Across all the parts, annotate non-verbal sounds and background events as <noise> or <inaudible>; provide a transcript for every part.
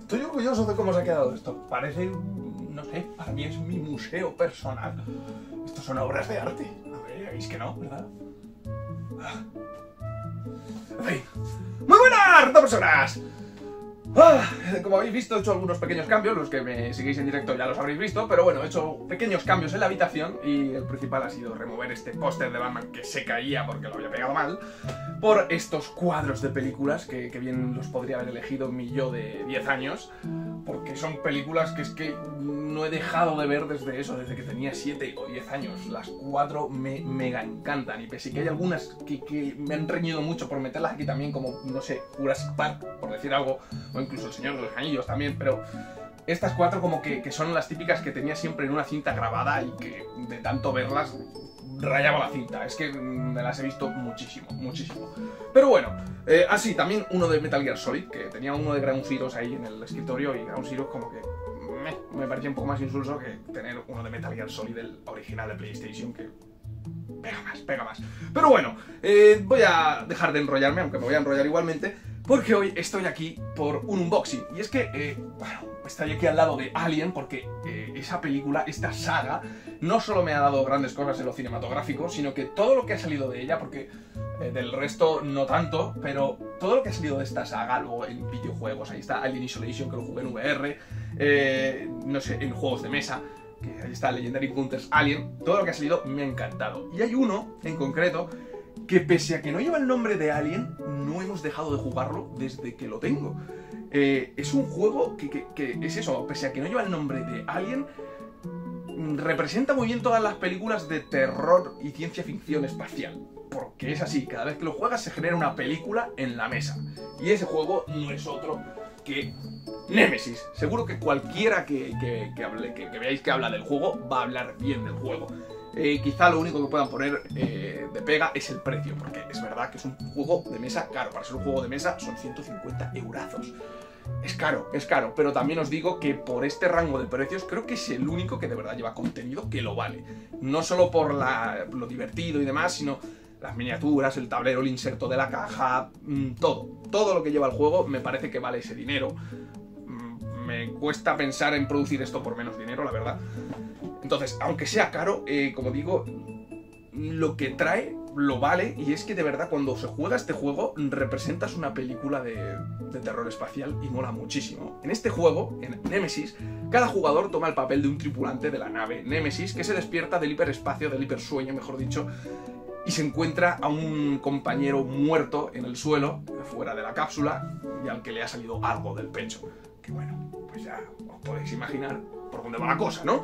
Estoy orgulloso de cómo se ha quedado esto. Parece, no sé, para mí es mi museo personal. Esto son obras de arte. No digáis que no, ¿verdad? Ah. ¡Muy buenas, personas! Ah, como habéis visto, he hecho algunos pequeños cambios, los que me seguís en directo ya los habréis visto, pero bueno, he hecho pequeños cambios en la habitación y el principal ha sido remover este póster de Batman que se caía porque lo había pegado mal, por estos cuadros de películas que, que bien los podría haber elegido mi yo de 10 años, porque son películas que es que no he dejado de ver desde eso, desde que tenía 7 o 10 años. Las cuatro me mega encantan y pese que hay algunas que, me han reñido mucho por meterlas aquí también, como, no sé, Jurassic Park, por decir algo, o incluso El Señor de los Anillos también, pero estas cuatro como que son las típicas que tenía siempre en una cinta grabada y que de tanto verlas rayaba la cinta. Es que mm, me las he visto muchísimo, muchísimo. Pero bueno, eh, así, también uno de Metal Gear Solid, que tenía uno de Ground Zeroes ahí en el escritorio y Ground Zero como que me, me parecía un poco más insulso que tener uno de Metal Gear Solid, el original de PlayStation, que pega más, pega más. Pero bueno, eh, voy a dejar de enrollarme, aunque me voy a enrollar igualmente, porque hoy estoy aquí por un unboxing. Y es que, eh, bueno, estoy aquí al lado de Alien porque eh, esa película, esta saga, no solo me ha dado grandes cosas en lo cinematográfico, sino que todo lo que ha salido de ella, porque eh, del resto no tanto, pero todo lo que ha salido de esta saga, luego en videojuegos, ahí está Alien Isolation, que lo jugué en VR, eh, no sé, en juegos de mesa, que ahí está Legendary Hunters Alien, todo lo que ha salido me ha encantado. Y hay uno, en concreto, que pese a que no lleva el nombre de Alien, no hemos dejado de jugarlo desde que lo tengo. Eh, es un juego que, que- es eso, pese a que no lleva el nombre de Alien, mm, representa muy bien todas las películas de terror y ciencia ficción espacial. Porque es así, cada vez que lo juegas se genera una película en la mesa. Y ese juego no es otro que Nemesis. Seguro que cualquiera que hable, que, que veáis que habla del juego va a hablar bien del juego. Eh, quizá lo único que puedan poner eh, de pega es el precio, porque es verdad que es un juego de mesa caro. Para ser un juego de mesa son 150 eurazos. Es caro, es caro, pero también os digo que por este rango de precios creo que es el único que de verdad lleva contenido que lo vale. No solo por lo divertido y demás, sino las miniaturas, el tablero, el inserto de la caja, mm, todo. Todo lo que lleva el juego me parece que vale ese dinero. Mm, Me cuesta pensar en producir esto por menos dinero, la verdad. Entonces, aunque sea caro, eh, como digo, lo que trae lo vale y es que de verdad cuando se juega este juego representas una película de, terror espacial y mola muchísimo. En este juego, en Nemesis, cada jugador toma el papel de un tripulante de la nave Nemesis que se despierta del hiperespacio, del hipersueño, mejor dicho, y se encuentra a un compañero muerto en el suelo, fuera de la cápsula, y al que le ha salido algo del pecho. Que bueno, pues ya os podéis imaginar por dónde va la cosa, ¿no?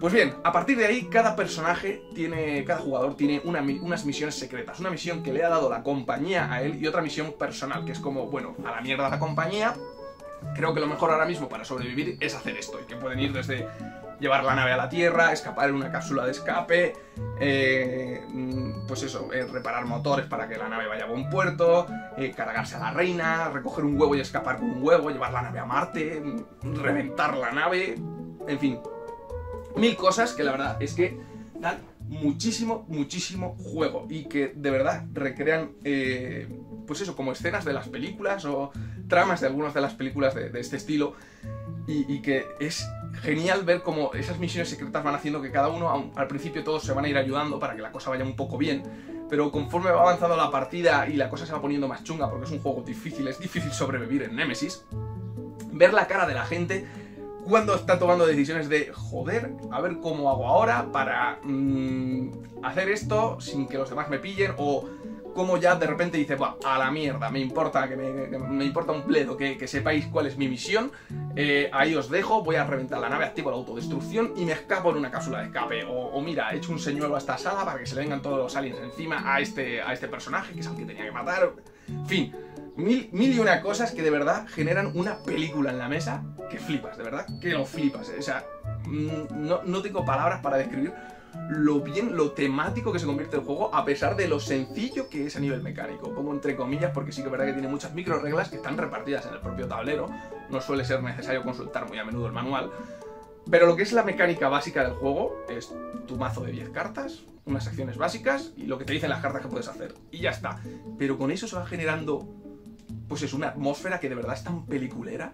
Pues bien, a partir de ahí, cada personaje tiene, cada jugador tiene unas misiones secretas. Una misión que le ha dado la compañía a él y otra misión personal, que es como, bueno, a la mierda la compañía. Creo que lo mejor ahora mismo para sobrevivir es hacer esto. Y que pueden ir desde llevar la nave a la Tierra, escapar en una cápsula de escape, eh, mm, pues eso, eh, reparar motores para que la nave vaya a buen puerto, eh, cargarse a la reina, recoger un huevo y escapar con un huevo, llevar la nave a Marte, mm, reventar la nave, en fin, mil cosas que la verdad es que dan muchísimo, muchísimo juego y que de verdad recrean, eh, pues eso, como escenas de las películas o tramas de algunas de las películas de, este estilo. Y, y que es genial ver cómo esas misiones secretas van haciendo que cada uno, al principio todos se van a ir ayudando para que la cosa vaya un poco bien, pero conforme va avanzando la partida y la cosa se va poniendo más chunga porque es un juego difícil, es difícil sobrevivir en Nemesis, ver la cara de la gente cuando está tomando decisiones de joder, a ver cómo hago ahora para mm, hacer esto sin que los demás me pillen o como ya de repente dice, "Buah, a la mierda, me importa que me, me importa un pledo que, que sepáis cuál es mi misión, eh, ahí os dejo, voy a reventar la nave, activo la autodestrucción y me escapo en una cápsula de escape. O, mira, he hecho un señuelo a esta sala para que se le vengan todos los aliens encima a este, a este personaje, que es al que tenía que matar. Fin, mil, mil y una cosas que de verdad generan una película en la mesa que flipas, de verdad, que lo flipas. O sea, mm, no, no tengo palabras para describir lo bien, lo temático que se convierte el juego, a pesar de lo sencillo que es a nivel mecánico. Pongo entre comillas porque sí que es verdad que tiene muchas micro reglas que están repartidas en el propio tablero. No suele ser necesario consultar muy a menudo el manual. Pero lo que es la mecánica básica del juego es tu mazo de 10 cartas, unas acciones básicas y lo que te dicen las cartas que puedes hacer. Y ya está. Pero con eso se va generando, pues es una atmósfera que de verdad es tan peliculera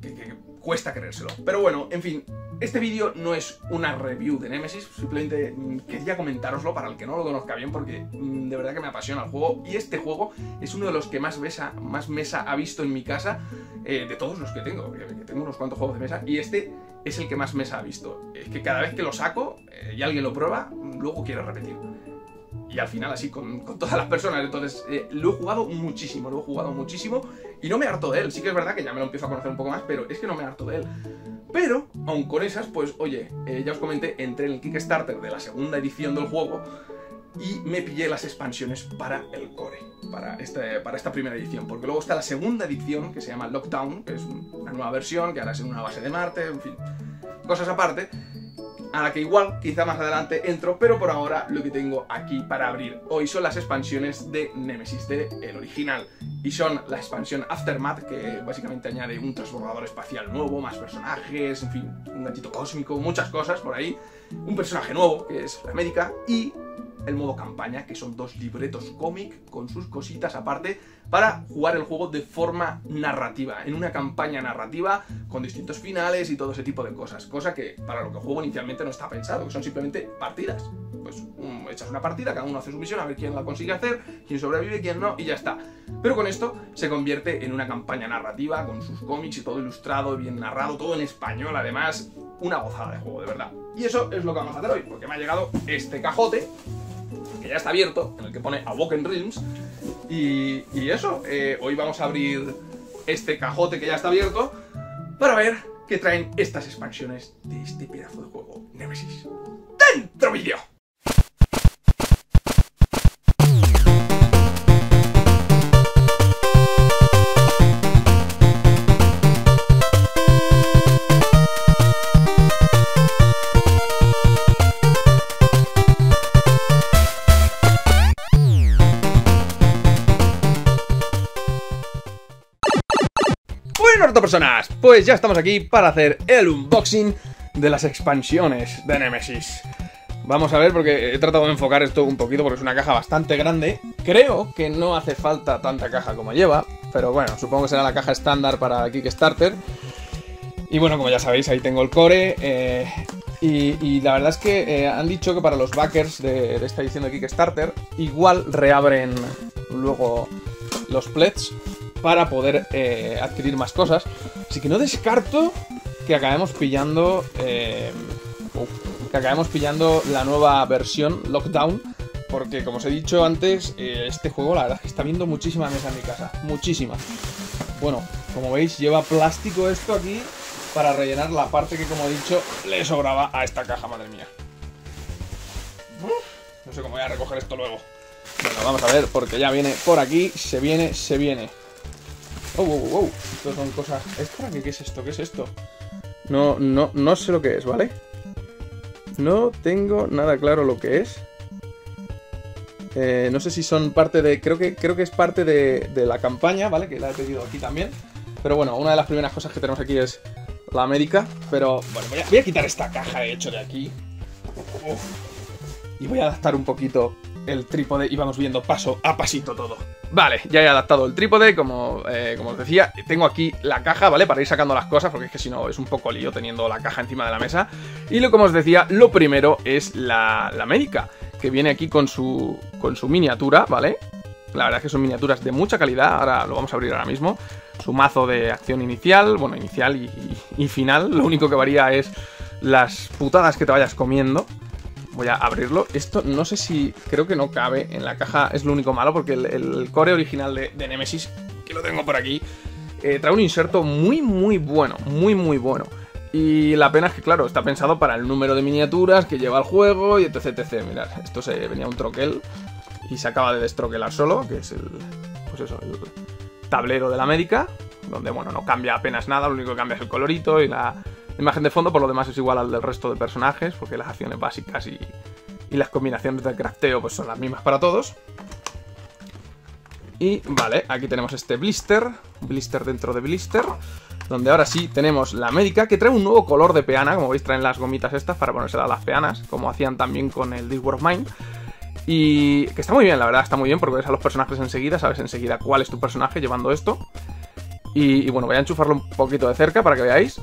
que, que cuesta creérselo. Pero bueno, en fin, este vídeo no es una review de Nemesis, simplemente mm, quería comentároslo para el que no lo conozca bien porque mm, de verdad que me apasiona el juego y este juego es uno de los que más mesa, más mesa ha visto en mi casa eh, de todos los que tengo, que tengo unos cuantos juegos de mesa y este es el que más mesa ha visto. Es que cada vez que lo saco eh, y alguien lo prueba, luego quiere repetir. Y al final así con, todas las personas. Entonces, eh, lo he jugado muchísimo, lo he jugado muchísimo. Y no me harto de él. Sí que es verdad que ya me lo empiezo a conocer un poco más, pero es que no me harto de él. Pero, aun con esas, pues oye, eh, ya os comenté, entré en el Kickstarter de la segunda edición del juego y me pillé las expansiones para el core, para, este, para esta primera edición. Porque luego está la segunda edición, que se llama Lockdown, que es una nueva versión, que ahora es en una base de Marte, en fin, cosas aparte a la que igual quizá más adelante entro, pero por ahora lo que tengo aquí para abrir hoy son las expansiones de Nemesis, de el original. Y son la expansión Aftermath, que básicamente añade un transbordador espacial nuevo, más personajes, en fin, un gatito cósmico, muchas cosas por ahí. Un personaje nuevo, que es la América, y el modo campaña, que son dos libretos cómic con sus cositas aparte, para jugar el juego de forma narrativa, en una campaña narrativa con distintos finales y todo ese tipo de cosas. Cosa que para lo que el juego inicialmente no está pensado, que son simplemente partidas. Pues um, echas una partida, cada uno hace su misión, a ver quién la consigue hacer, quién sobrevive, quién no, y ya está. Pero con esto se convierte en una campaña narrativa con sus cómics y todo ilustrado, bien narrado, todo en español además. Una gozada de juego, de verdad. Y eso es lo que vamos a hacer hoy, porque me ha llegado este cajote que ya está abierto, en el que pone Awoken Realms. Y, y eso, eh, hoy vamos a abrir este cajote que ya está abierto para ver qué traen estas expansiones de este pedazo de juego Nemesis. ¡Dentro vídeo! Personas, pues ya estamos aquí para hacer el unboxing de las expansiones de Nemesis. Vamos a ver, porque he tratado de enfocar esto un poquito porque es una caja bastante grande. Creo que no hace falta tanta caja como lleva, pero bueno, supongo que será la caja estándar para Kickstarter. Y bueno, como ya sabéis, ahí tengo el core. Eh, y, la verdad es que eh, han dicho que para los backers de, esta edición de Kickstarter, igual reabren luego los plets para poder eh, adquirir más cosas. Así que no descarto que acabemos pillando... Eh, que acabemos pillando la nueva versión Lockdown. Porque como os he dicho antes, eh, este juego la verdad está viendo muchísima mesa en mi casa. Muchísima. Bueno, como veis lleva plástico esto aquí para rellenar la parte que como he dicho le sobraba a esta caja, madre mía. No sé cómo voy a recoger esto luego. Bueno, vamos a ver, porque ya viene por aquí, se viene, se viene. Oh, wow, wow, Esto son cosas... ¿Esto qué? ¿Qué es esto? ¿Qué es esto? No, no, no sé lo que es, ¿vale? No tengo nada claro lo que es. Eh, no sé si son parte de... Creo que, creo que es parte de, la campaña, ¿vale? Que la he pedido aquí también. Pero bueno, una de las primeras cosas que tenemos aquí es la América. Pero bueno, voy a, quitar esta caja de hecho de aquí. Y voy a adaptar un poquito el trípode y vamos viendo paso a pasito todo. Vale, ya he adaptado el trípode, como, eh, como os decía. Tengo aquí la caja, ¿vale? Para ir sacando las cosas, porque es que si no es un poco lío teniendo la caja encima de la mesa. Y lo como os decía, lo primero es la, la médica, que viene aquí con su, con su miniatura, ¿vale? La verdad es que son miniaturas de mucha calidad, ahora lo vamos a abrir ahora mismo. Su mazo de acción inicial, bueno, inicial y, y final, lo único que varía es las putadas que te vayas comiendo, Voy a abrirlo. Esto no sé si... Creo que no cabe en la caja. Es lo único malo porque el, core original de, Nemesis, que lo tengo por aquí, eh, trae un inserto muy, muy bueno. Muy, muy bueno. Y la pena es que, claro, está pensado para el número de miniaturas que lleva el juego y etc, etc. Mirad, esto se venía un troquel y se acaba de destroquelar solo, que es el... Pues eso, el tablero de la América, donde, bueno, no cambia apenas nada, lo único que cambia es el colorito y la imagen de fondo por lo demás es igual al del resto de personajes, porque las acciones básicas y, las combinaciones de crafteo pues son las mismas para todos. Y vale, aquí tenemos este blister, blister dentro de blister. donde ahora sí tenemos la médica, que trae un nuevo color de peana, como veis traen las gomitas estas para ponérsela a las peanas, como hacían también con el This War of Mine. Y que está muy bien, la verdad, está muy bien, porque ves a los personajes enseguida, sabes enseguida cuál es tu personaje llevando esto. Y bueno, voy a enchufarlo un poquito de cerca para que veáis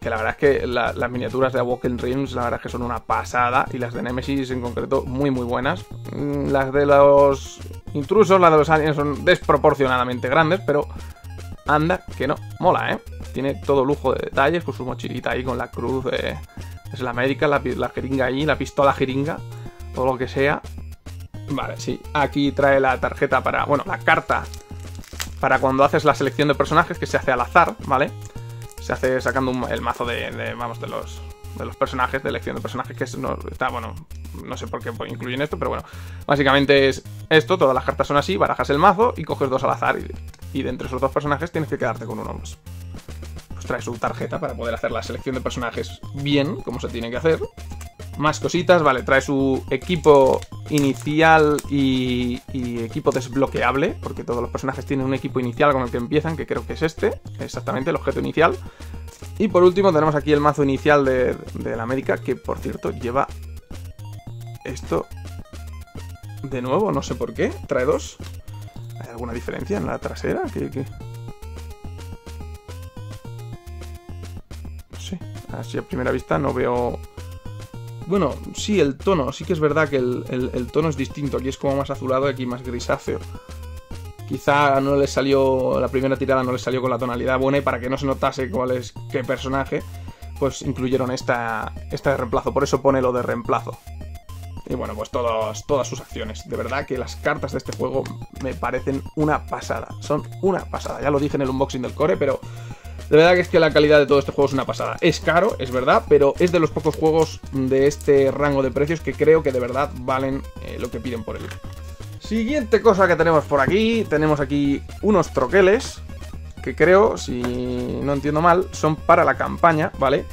que la verdad es que las miniaturas de Awoken Realms, la verdad es que son una pasada, y las de Nemesis en concreto, muy muy buenas. Mm, las de los intrusos, las de los aliens son desproporcionadamente grandes, pero anda que no, mola, ¿eh? Tiene todo lujo de detalles, con su mochilita ahí, con la cruz, eh, es la América, la, la jeringa ahí, la pistola jeringa, todo lo que sea. Vale, sí, aquí trae la tarjeta para, bueno, la carta para cuando haces la selección de personajes, que se hace al azar, ¿vale? Se hace sacando el mazo de, vamos, de los, de los personajes, de elección de personajes, que no, está, bueno, no sé por qué incluyen esto, pero bueno, básicamente es esto, todas las cartas son así, barajas el mazo y coges dos al azar y, y de entre esos dos personajes tienes que quedarte con uno más. Pues trae su tarjeta para poder hacer la selección de personajes bien, como se tiene que hacer. Más cositas, vale, trae su equipo inicial y, equipo desbloqueable, porque todos los personajes tienen un equipo inicial con el que empiezan, que creo que es este, exactamente, el objeto inicial. Y por último tenemos aquí el mazo inicial de, la América, que por cierto lleva esto de nuevo, no sé por qué, trae dos. ¿Hay alguna diferencia en la trasera? ¿Qué, qué? No sé, así a primera vista no veo bueno, sí, el tono. Sí que es verdad que el, tono es distinto. Aquí es como más azulado y aquí más grisáceo. Quizá no le salió. La primera tirada no le salió con la tonalidad buena y para que no se notase cuál es qué personaje, pues incluyeron esta, de reemplazo. Por eso pone lo de reemplazo. Y bueno, pues todas, todas sus acciones. De verdad que las cartas de este juego me parecen una pasada. Son una pasada. Ya lo dije en el unboxing del core, pero de verdad que es que la calidad de todo este juego es una pasada. Es caro, es verdad, pero es de los pocos juegos de este rango de precios que creo que de verdad valen eh, lo que piden por él. Siguiente cosa que tenemos por aquí, tenemos aquí unos troqueles que creo, si no entiendo mal, son para la campaña, ¿vale?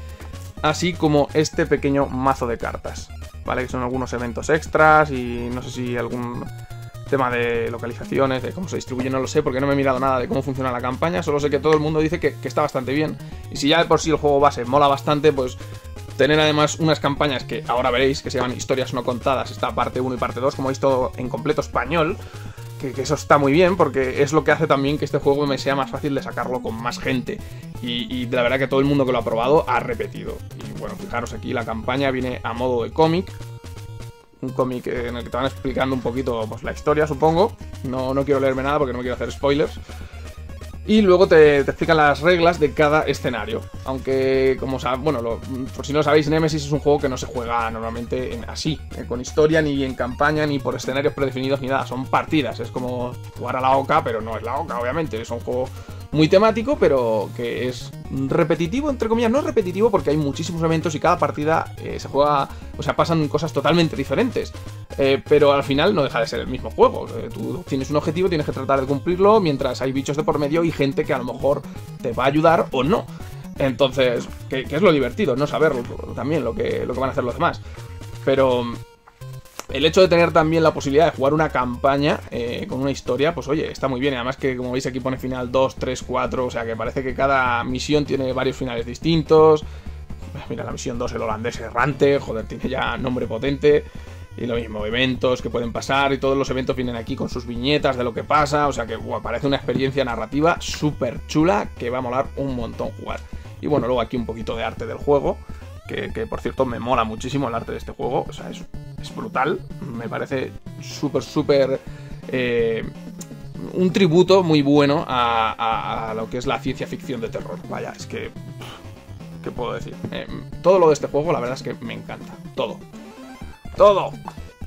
Así como este pequeño mazo de cartas, ¿vale? Que son algunos eventos extras y no sé si algún tema de localizaciones, de cómo se distribuye, no lo sé, porque no me he mirado nada de cómo funciona la campaña, solo sé que todo el mundo dice que, está bastante bien. Y si ya de por sí el juego base mola bastante, pues tener además unas campañas que ahora veréis, que se llaman historias no contadas, esta parte 1 y parte 2, como he visto en completo español, que, eso está muy bien, porque es lo que hace también que este juego me sea más fácil de sacarlo con más gente. Y, y la verdad que todo el mundo que lo ha probado ha repetido. Y bueno, fijaros aquí, la campaña viene a modo de cómic, un cómic en el que te van explicando un poquito pues, la historia, supongo. No, no quiero leerme nada porque no quiero hacer spoilers. Y luego te, explican las reglas de cada escenario. Aunque, como sabes, bueno, por si no sabéis, Nemesis es un juego que no se juega normalmente así, eh, con historia, ni en campaña, ni por escenarios predefinidos, ni nada. Son partidas. Es como jugar a la OCA, pero no es la OCA, obviamente. Es un juego muy temático, pero que es repetitivo, entre comillas. No es repetitivo porque hay muchísimos eventos y cada partida eh, se juega, o sea, pasan cosas totalmente diferentes. Eh, pero al final no deja de ser el mismo juego. Eh, tú tienes un objetivo, tienes que tratar de cumplirlo, mientras hay bichos de por medio y gente que a lo mejor te va a ayudar o no. Entonces, que, es lo divertido, no saberlo también lo que, lo que van a hacer los demás. Pero el hecho de tener también la posibilidad de jugar una campaña eh, con una historia, pues oye, está muy bien. además que como veis aquí pone final 2, 3, 4, o sea que parece que cada misión tiene varios finales distintos. Mira, la misión 2, el holandés errante, joder, tiene ya nombre potente. Y lo mismo, eventos que pueden pasar y todos los eventos vienen aquí con sus viñetas de lo que pasa. O sea que parece una experiencia narrativa súper chula que va a molar un montón jugar. Y bueno, luego aquí un poquito de arte del juego que, por cierto me mola muchísimo el arte de este juego, o sea, es, brutal, me parece súper, súper... Eh, un tributo muy bueno a, lo que es la ciencia ficción de terror. Vaya, es que... ¿Qué puedo decir? Eh, todo lo de este juego, la verdad es que me encanta. Todo. Todo.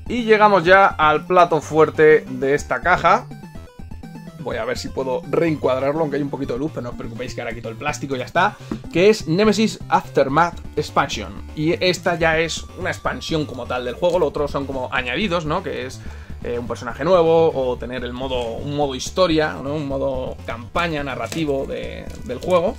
Y llegamos ya al plato fuerte de esta caja, Voy a ver si puedo reencuadrarlo, aunque hay un poquito de luz, pero no os preocupéis que ahora quito el plástico y ya está. Que es Nemesis Aftermath Expansion. Y esta ya es una expansión como tal del juego, lo otro son como añadidos, ¿no? Que es eh, un personaje nuevo o tener el modo, un modo historia, ¿no? Un modo campaña narrativo del juego.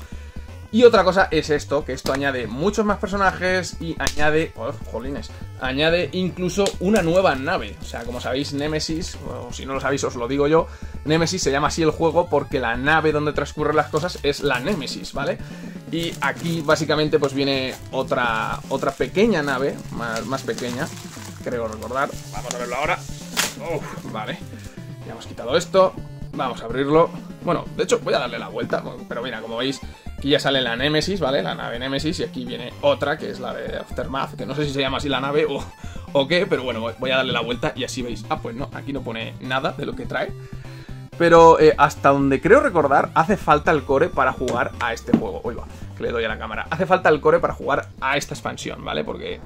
Y otra cosa es esto, que esto añade muchos más personajes y añade, oh, jolines, añade incluso una nueva nave. O sea, como sabéis, Nemesis, o si no lo sabéis os lo digo yo, Nemesis se llama así el juego porque la nave donde transcurren las cosas es la Nemesis, ¿vale? Y aquí básicamente pues viene otra, otra pequeña nave, más, más pequeña, creo recordar. Vamos a verlo ahora. Uf, vale, ya hemos quitado esto. Vamos a abrirlo. Bueno, de hecho voy a darle la vuelta, pero mira, como veis Aquí ya sale la Nemesis, ¿vale? La nave Nemesis. Y aquí viene otra, que es la de Aftermath. Que no sé si se llama así la nave o, o qué, pero bueno, voy a darle la vuelta y así veis. Ah, pues no, aquí no pone nada de lo que trae. Pero eh, hasta donde creo recordar, hace falta el core para jugar a este juego. Va, que le doy a la cámara. Hace falta el core para jugar a esta expansión, ¿vale? Porque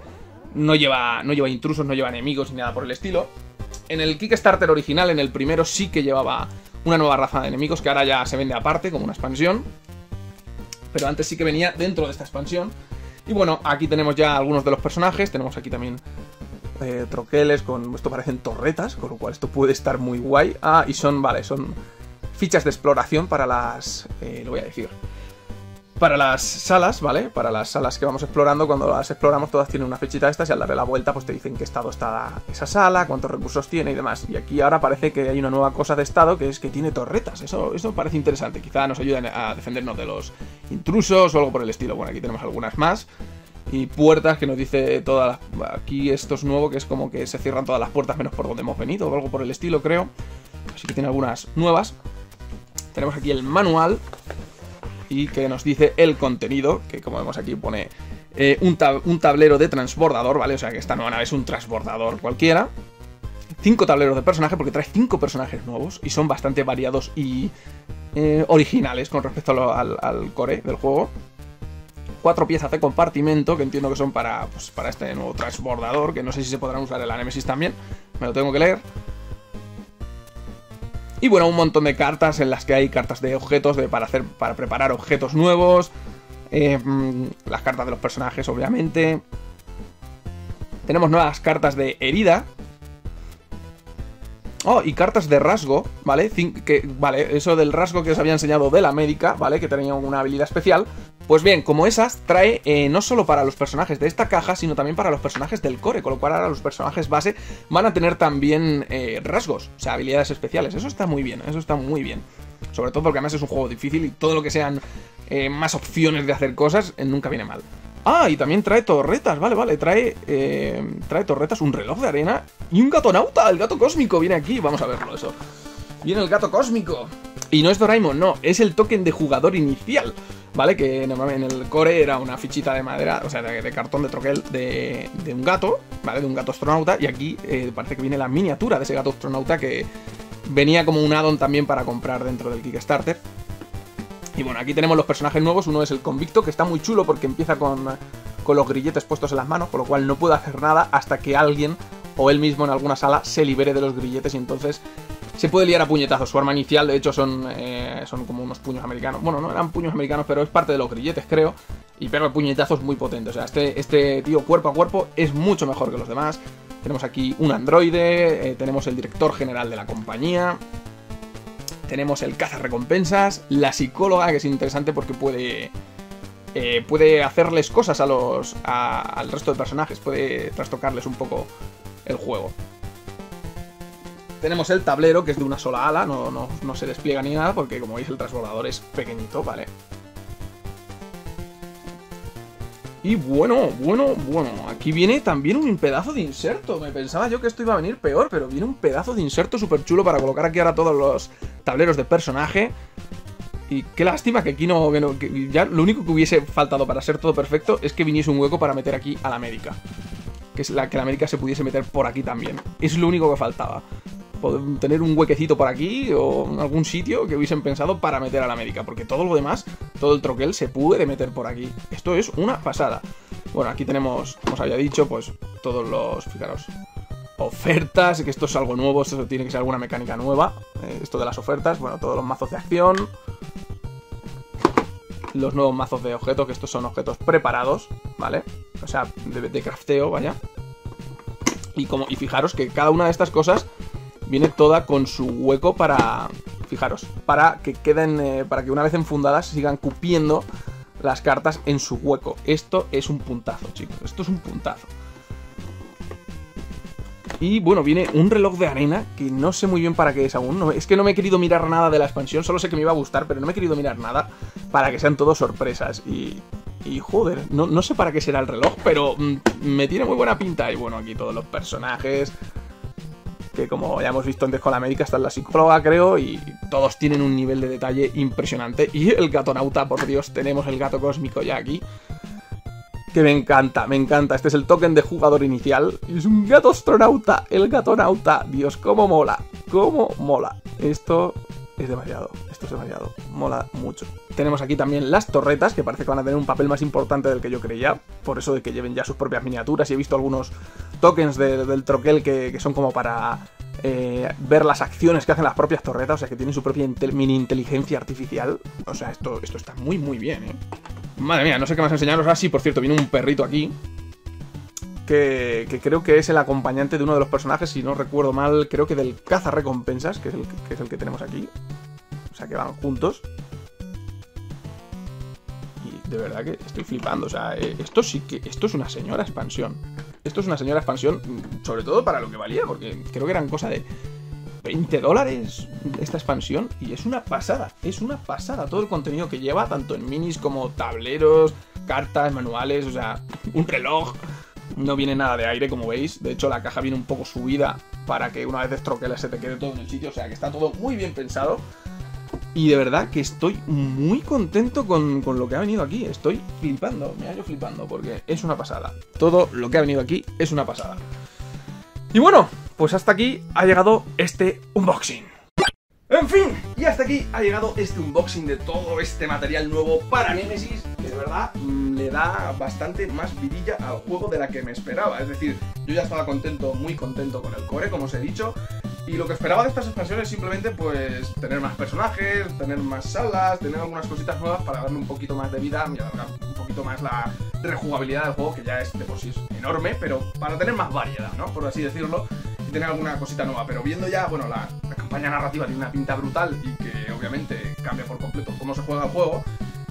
no lleva, no lleva intrusos, no lleva enemigos ni nada por el estilo. En el Kickstarter original, en el primero, sí que llevaba una nueva raza de enemigos que ahora ya se vende aparte como una expansión pero antes sí que venía dentro de esta expansión. Y bueno, aquí tenemos ya algunos de los personajes, tenemos aquí también eh, troqueles con... Esto parecen torretas, con lo cual esto puede estar muy guay. Ah, y son, vale, son fichas de exploración para las... Eh, lo voy a decir para las salas, ¿vale? Para las salas que vamos explorando, cuando las exploramos todas tienen una fechita de estas y al darle la vuelta pues te dicen qué estado está esa sala, cuántos recursos tiene y demás. Y aquí ahora parece que hay una nueva cosa de estado que es que tiene torretas. Eso, eso parece interesante. Quizá nos ayuden a defendernos de los intrusos o algo por el estilo. Bueno, aquí tenemos algunas más. Y puertas que nos dice todas Aquí esto es nuevo, que es como que se cierran todas las puertas menos por donde hemos venido o algo por el estilo, creo. Así que tiene algunas nuevas. Tenemos aquí el manual y que nos dice el contenido, que como vemos aquí pone eh, un, tablero de transbordador, ¿vale? O sea que esta nueva nave es un transbordador cualquiera. Cinco tableros de personaje, porque trae cinco personajes nuevos y son bastante variados y eh, originales con respecto al, core del juego. Cuatro piezas de compartimento, que entiendo que son para, pues, para este nuevo transbordador, que no sé si se podrán usar en la Nemesis también, me lo tengo que leer. Y bueno, un montón de cartas en las que hay cartas de objetos de, para, hacer, para preparar objetos nuevos. Eh, mm, las cartas de los personajes, obviamente. Tenemos nuevas cartas de herida. Oh, y cartas de rasgo, ¿vale? que, vale, eso del rasgo que os había enseñado de la médica, ¿vale? Que tenía una habilidad especial. Pues bien, como esas, trae eh, no solo para los personajes de esta caja, sino también para los personajes del core, con lo cual ahora los personajes base van a tener también eh, rasgos, o sea, habilidades especiales. Eso está muy bien, eso está muy bien. Sobre todo porque además es un juego difícil y todo lo que sean eh, más opciones de hacer cosas nunca viene mal. Ah, y también trae torretas, vale, vale, trae, trae torretas, un reloj de arena y un gato nauta, el gato cósmico viene aquí, vamos a verlo eso. Viene el gato cósmico. Y no es Doraemon, no, es el token de jugador inicial. ¿Vale? Que normalmente en el core era una fichita de madera, o sea, de, cartón de troquel de, un gato, ¿vale? De un gato astronauta, y aquí eh, parece que viene la miniatura de ese gato astronauta que venía como un addon también para comprar dentro del Kickstarter. Y bueno, aquí tenemos los personajes nuevos, uno es el convicto, que está muy chulo porque empieza con, con los grilletes puestos en las manos, con lo cual no puede hacer nada hasta que alguien o él mismo en alguna sala se libere de los grilletes y entonces se puede liar a puñetazos. Su arma inicial, de hecho, son, eh, son como unos puños americanos. Bueno, no eran puños americanos, pero es parte de los grilletes, creo. Y pega puñetazos muy potentes. O sea, este, este tío cuerpo a cuerpo es mucho mejor que los demás. Tenemos aquí un androide, eh, tenemos el director general de la compañía. Tenemos el caza recompensas, la psicóloga, que es interesante porque puede eh, puede hacerles cosas a los al resto de personajes, puede trastocarles un poco el juego. Tenemos el tablero, que es de una sola ala, no, se despliega ni nada, porque como veis el transbordador es pequeñito, ¿vale? Y bueno, bueno, bueno, aquí viene también un pedazo de inserto. Me pensaba yo que esto iba a venir peor, pero viene un pedazo de inserto súper chulo para colocar aquí ahora todos los tableros de personaje. Y qué lástima que aquí no, ya lo único que hubiese faltado para ser todo perfecto es que viniese un hueco para meter aquí a la médica. Que es la que la médica se pudiese meter por aquí también. Es lo único que faltaba tener un huequecito por aquí o en algún sitio que hubiesen pensado para meter a la médica, porque todo lo demás, todo el troquel se puede meter por aquí. Esto es una pasada. Bueno, aquí tenemos, como os había dicho, pues todos los, fijaros, ofertas, que esto es algo nuevo, esto tiene que ser alguna mecánica nueva, eh, esto de las ofertas, bueno, todos los mazos de acción, los nuevos mazos de objetos, que estos son objetos preparados, ¿vale? O sea, de, de crafteo, vaya. Y, como, y fijaros que cada una de estas cosas viene toda con su hueco para, fijaros, para que queden, eh, para que una vez enfundadas sigan cupiendo las cartas en su hueco. Esto es un puntazo, chicos. Esto es un puntazo. Y bueno, viene un reloj de arena que no sé muy bien para qué es aún. No, es que no me he querido mirar nada de la expansión, solo sé que me iba a gustar, pero no me he querido mirar nada para que sean todos sorpresas. Y, y joder, no, no sé para qué será el reloj, pero mm, me tiene muy buena pinta. Y bueno, aquí todos los personajes, que como ya hemos visto antes con la médica, está la psicóloga, creo, y todos tienen un nivel de detalle impresionante. <laughs> Y el gato nauta, por Dios, tenemos el gato cósmico ya aquí. Que me encanta, me encanta. Este es el token de jugador inicial. Es un gato astronauta, el gato nauta. Dios, cómo mola, cómo mola. Esto es demasiado, esto es demasiado. Mola mucho. Tenemos aquí también las torretas, que parece que van a tener un papel más importante del que yo creía. Por eso de que lleven ya sus propias miniaturas. Y he visto algunos tokens de- del troquel que, que son como para eh, ver las acciones que hacen las propias torretas. O sea, que tienen su propia mini inteligencia artificial. O sea, esto, esto está muy, muy bien, ¿eh? Madre mía, no sé qué más enseñaros. Ah, sí, por cierto, viene un perrito aquí. Que, que creo que es el acompañante de uno de los personajes, si no recuerdo mal, creo que del caza recompensas, que es el que tenemos aquí. O sea, que van juntos. Y de verdad que estoy flipando. O sea, eh, esto sí que. Esto es una señora expansión. Esto es una señora expansión, mm, sobre todo para lo que valía, porque creo que eran cosa de 20 dólares esta expansión. Y es una pasada, es una pasada todo el contenido que lleva, tanto en minis como tableros, cartas, manuales, o sea, <laughs> un reloj. No viene nada de aire, como veis. De hecho, la caja viene un poco subida para que una vez destroqueles se te quede todo en el sitio. O sea, que está todo muy bien pensado. Y de verdad que estoy muy contento con, con lo que ha venido aquí. Estoy flipando, me hallo flipando, porque es una pasada. Todo lo que ha venido aquí es una pasada. Y bueno, pues hasta aquí ha llegado este unboxing. En fin, y hasta aquí ha llegado este unboxing de todo este material nuevo para Nemesis, que de verdad mm, le da bastante más vidilla al juego de la que me esperaba. Es decir, yo ya estaba contento, muy contento con el core, como os he dicho, y lo que esperaba de estas expansiones es simplemente pues tener más personajes, tener más salas, tener algunas cositas nuevas para darle un poquito más de vida y alargar un poquito más la rejugabilidad del juego, que ya es de por sí enorme, pero para tener más variedad, ¿no? Por así decirlo, y tener alguna cosita nueva. Pero viendo ya, bueno, la campaña narrativa tiene una pinta brutal y que obviamente cambia por completo cómo se juega el juego.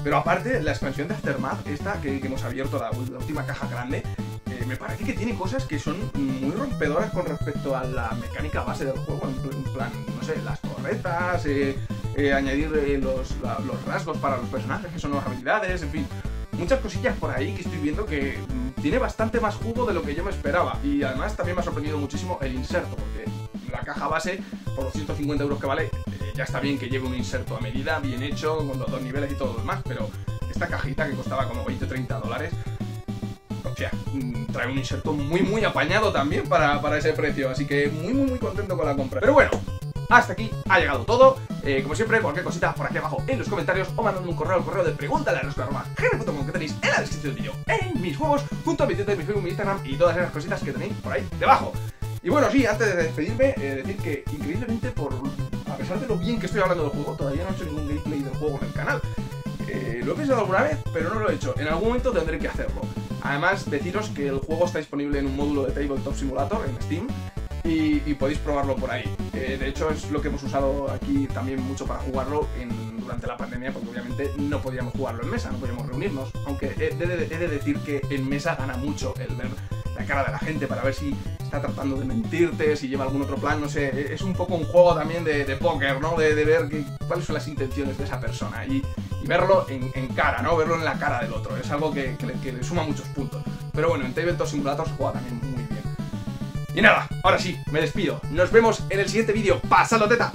Pero aparte, la expansión de Aftermath, esta que, que hemos abierto, la, la última caja grande, eh, me parece que tiene cosas que son muy rompedoras con respecto a la mecánica base del juego. En, pl- en plan, no sé, las torretas, eh, eh, añadir eh, los, la- los rasgos para los personajes, que son nuevas habilidades, en fin. Muchas cosillas por ahí que estoy viendo que mm, tiene bastante más jugo de lo que yo me esperaba. Y además también me ha sorprendido muchísimo el inserto, porque la caja base, por los 150 euros que vale, eh, ya está bien que lleve un inserto a medida, bien hecho, con los dos niveles y todo lo demás, pero esta cajita que costaba como 20-30 dólares, o sea, mm, trae un inserto muy muy apañado también para, para ese precio, así que muy muy muy contento con la compra. Pero bueno, hasta aquí ha llegado todo. Eh, como siempre, cualquier cosita por aquí abajo en los comentarios o mandando un correo al correo de pregúntale a que tenéis en la descripción del vídeo, en mis juegos, junto a mi Twitter, mi Facebook, mi Instagram y todas esas cositas que tenéis por ahí debajo. Y bueno, sí, antes de despedirme, eh, decir que increíblemente, por a pesar de lo bien que estoy hablando del juego, todavía no he hecho ningún gameplay del juego en el canal. Eh, lo he pensado alguna vez, pero no lo he hecho. En algún momento tendré que hacerlo. Además, deciros que el juego está disponible en un módulo de Tabletop Simulator en Steam y, podéis probarlo por ahí. Eh, de hecho, es lo que hemos usado aquí también mucho para jugarlo durante la pandemia, porque obviamente no podíamos jugarlo en mesa, no podíamos reunirnos. Aunque he he de decir que en mesa gana mucho el ver la cara de la gente para ver si está tratando de mentirte, si lleva algún otro plan, no sé. Es un poco un juego también de, póker, ¿no? De, ver cuáles son las intenciones de esa persona y, verlo en, cara, ¿no? Verlo en la cara del otro. Es algo que, le, suma muchos puntos. Pero bueno, en Tabletop Simulator se juega también muy bien. Y nada, ahora sí, me despido. Nos vemos en el siguiente vídeo. ¡Pasado teta!